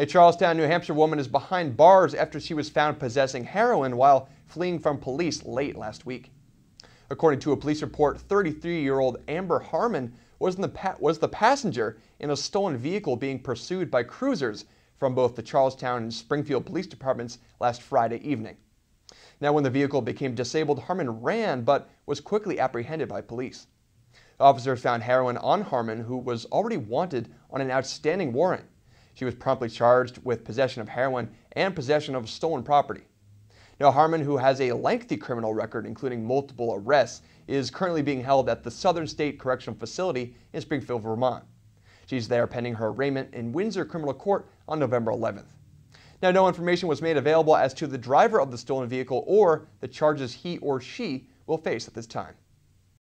A Charlestown, New Hampshire woman is behind bars after she was found possessing heroin while fleeing from police late last week. According to a police report, 33-year-old Amber Harmon was the, was the passenger in a stolen vehicle being pursued by cruisers from both the Charlestown and Springfield police departments last Friday evening. Now, when the vehicle became disabled, Harmon ran but was quickly apprehended by police. Officers found heroin on Harmon, who was already wanted on an outstanding warrant. She was promptly charged with possession of heroin and possession of stolen property. Now, Harmon, who has a lengthy criminal record, including multiple arrests, is currently being held at the Southern State Correctional Facility in Springfield, Vermont. She's there pending her arraignment in Windsor Criminal Court on November 11th. Now, no information was made available as to the driver of the stolen vehicle or the charges he or she will face at this time.